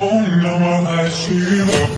Om Namah Shiva